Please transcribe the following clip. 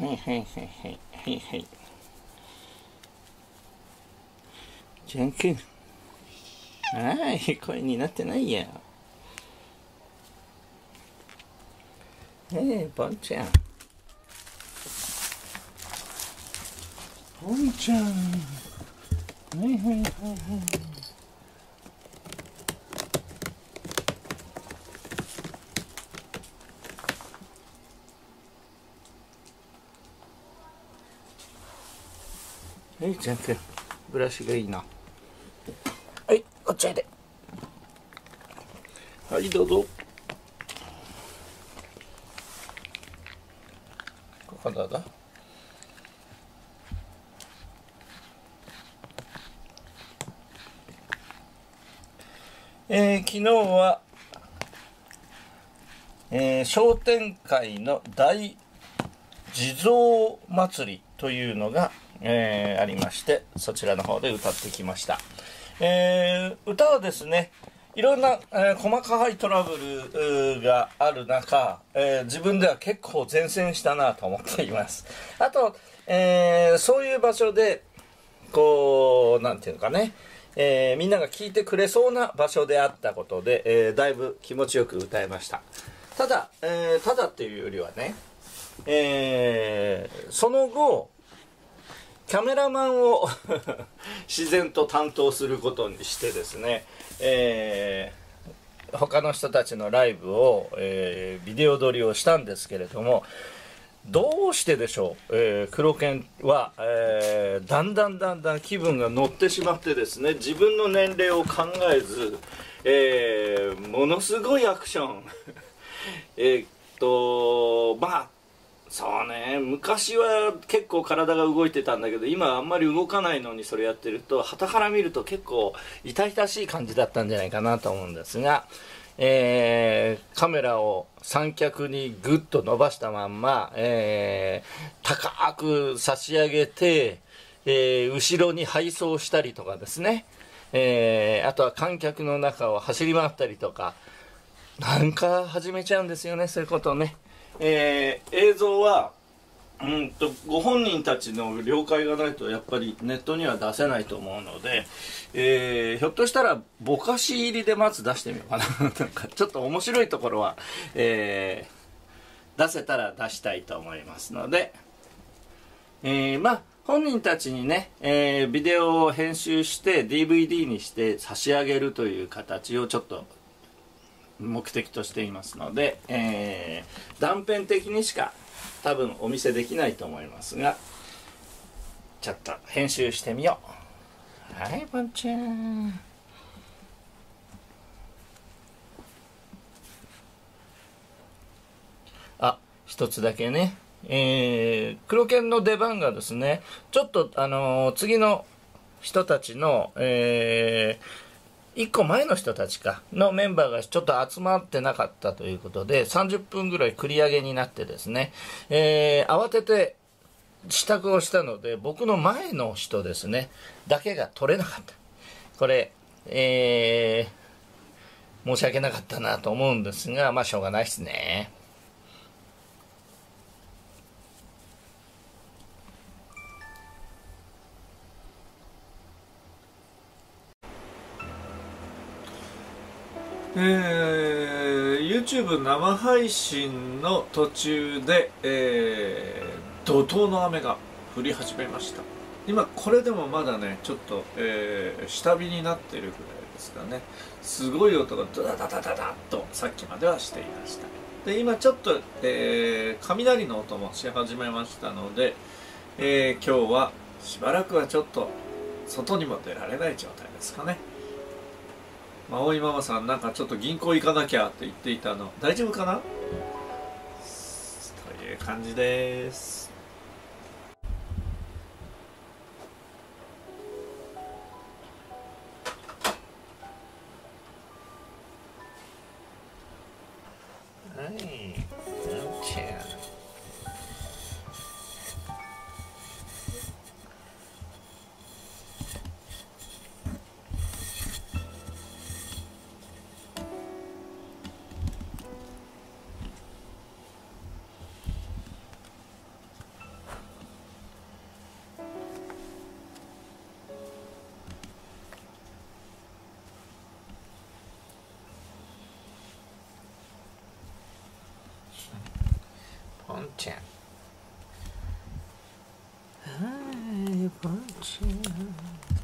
はいはいはいはいはいはいじゃんくんはい 声になってないや。ええボンちゃん。ボンちゃん。はいはいはいはい。はい、じゃんくん、ブラシがいいな。はい、こっちで。はい、どうぞ。ここだだ。えー、昨日は、えー、商店会の大地蔵祭りというのが、えーありましてそちらの方で歌ってきました、えー歌はですねいろんな、えー細かいトラブルがある中、えー自分では結構前線したなと思っています。あと、えーそういう場所でこうなんていうのかねえーみんなが聞いてくれそうな場所であったことで、えーだいぶ気持ちよく歌えました。ただ、えーただっていうよりはね、えその後キャメラマンを 自然と担当することにしてですね、えー他の人たちのライブを、えービデオ撮りをしたんですけれどもどうしてでしょう、えー黒犬は、えーだんだんだんだん気分が乗ってしまってですね自分の年齢を考えず、えーものすごいアクション。えっとまあそうね昔は結構体が動いてたんだけど今あんまり動かないのにそれやってると傍から見ると結構痛々しい感じだったんじゃないかなと思うんですが、えーカメラを三脚にグッと伸ばしたまんま、えー高く差し上げて、えー後ろに配送したりとかですね、えあとは観客の中を走り回ったりとかなんか始めちゃうんですよねそういうことをね。えー映像はうんとご本人たちの了解がないとやっぱりネットには出せないと思うので、えーひょっとしたらぼかし入りでまず出してみようかな。なんかちょっと面白いところは、えー出せたら出したいと思いますので、えーまあ本人たちにね、えビデオを編集して DVD にして差し上げるという形をちょっと目的としていますので、えー断片的にしか多分お見せできないと思いますがちょっと編集してみよう。はいボンちゃんあ一つだけね。えー黒犬の出番がですねちょっとあのー次の人たちのえー1個前の人たちかのメンバーがちょっと集まってなかったということで30分ぐらい繰り上げになってですね、えー慌てて支度をしたので僕の前の人ですねだけが取れなかった。これえー申し訳なかったなと思うんですがまあしょうがないですね。えー YouTube 生配信の途中で、えー怒涛の雨が降り始めました。今これでもまだねちょっと、えー下火になってるぐらいですかね。すごい音がドダダダダダッとさっきまではしていました。で今ちょっと、えー雷の音もし始めましたので、えー今日はしばらくはちょっと外にも出られない状態ですかね。まあ、いママさんなんかちょっと銀行行かなきゃって言っていたの。大丈夫かな？という感じです。はい ponte. Ay, ponte.